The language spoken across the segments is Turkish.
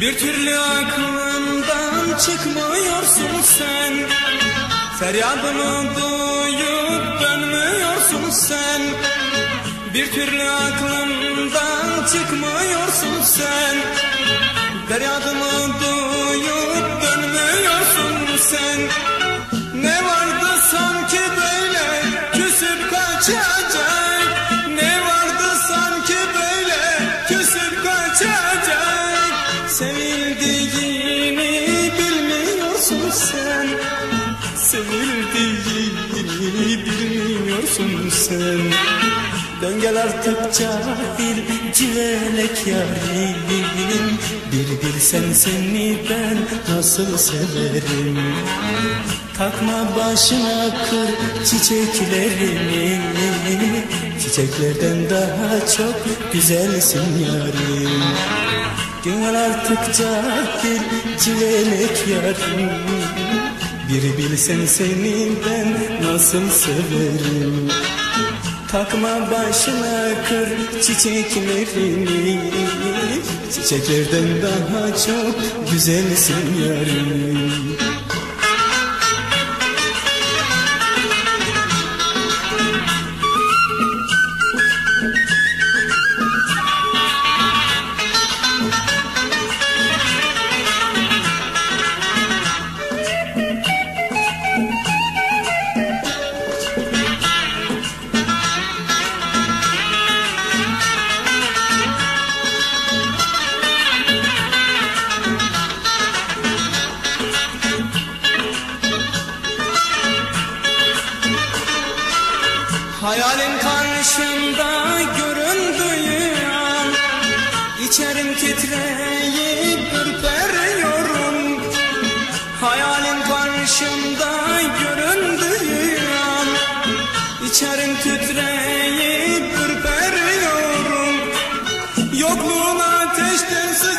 Bir türlü aklımdan çıkmıyorsun sen. Feryadımı duyup dönmüyorsun sen. Bir türlü aklımdan çıkmıyorsun sen. Feryadımı duyup Sevildiğini bilmiyorsun sen. Sevildiğini bilmiyorsun sen. Dön gel artık cahil civelek yarim. Bir bilsen seni ben nasıl severim? Takma başına kır çiçeklerimi. Çiçeklerden daha çok güzelsin yarim Gönül artık cahil civelek yarim. Bir bilsen seni ben nasıl severim. Takma başına kır çiçeklerini. Çiçeklerden daha çok güzelsin yarim Hayalin karşımda göründüğü an İçerim titreyip ürperiyorum. Hayalin karşımda göründüğü an İçerim titreyip ürperiyorum. Yokluğun ateşten sıcak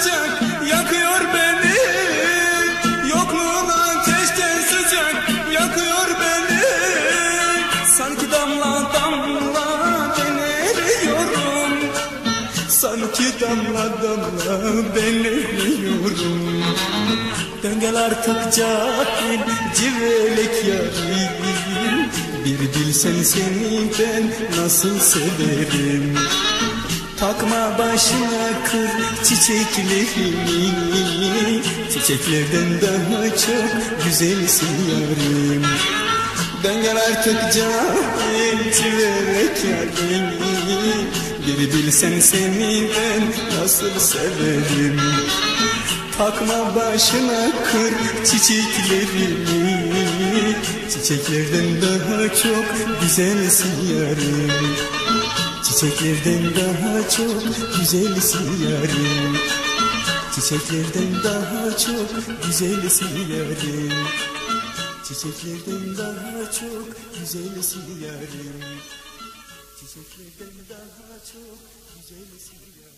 Sanki damla damla ben eriyorum Dön gel artık cahil civelek yarim Bir bilsen seni ben nasıl severim? Takma başına kır çiçeklerimi Çiçeklerden daha çok güzelsin yarim Dön gel artık cahil civelek yarim Bir bilsen seni ben nasıl severim? Takma başına kır çiçeklerimi. Çiçeklerden daha çok güzelsin yarim Çiçeklerden daha çok güzelsin yarim Çiçeklerden daha çok güzelsin yarim Çiçeklerden daha çok güzelsin yarim. Çiçeklerden daha çok güzelsin yarim